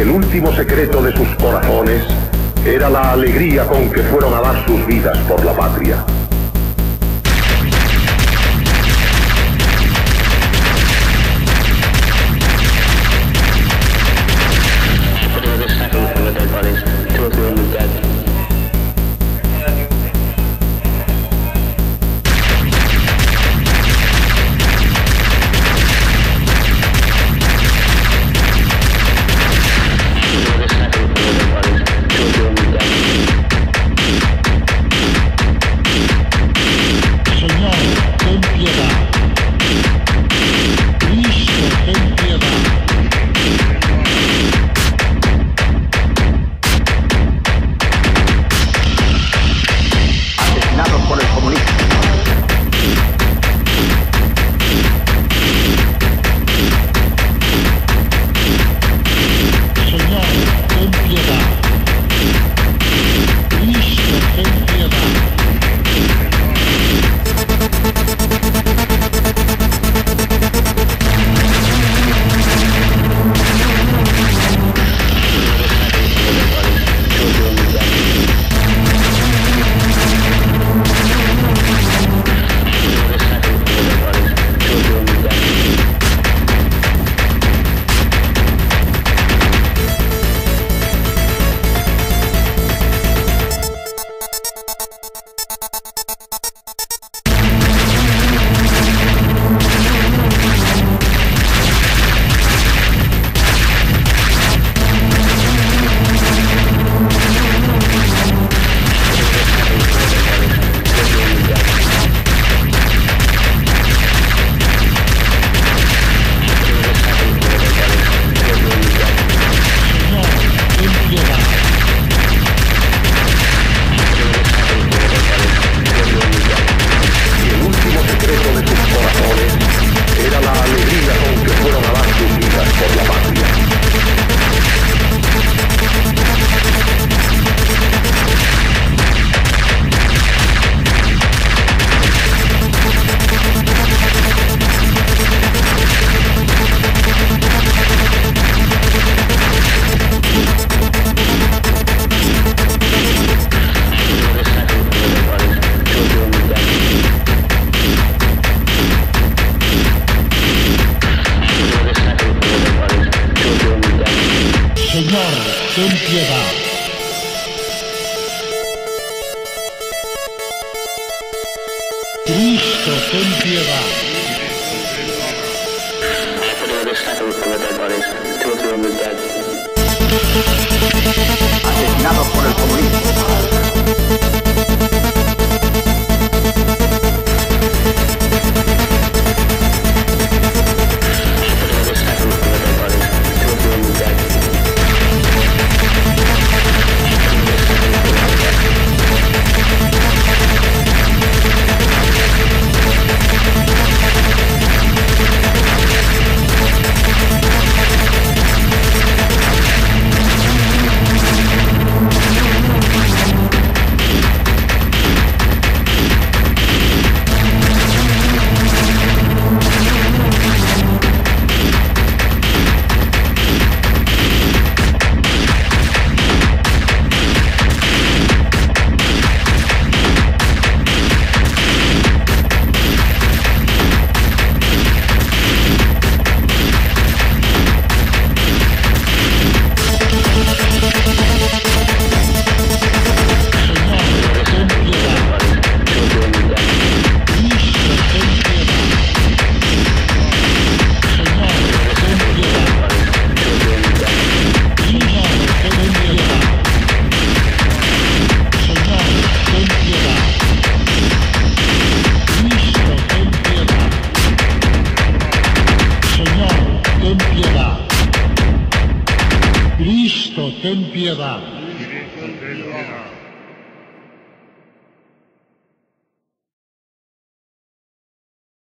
el último secreto de sus corazones era la alegría con que fueron a dar sus vidas por la patria. Cristo, ten piedad. Ten piedad.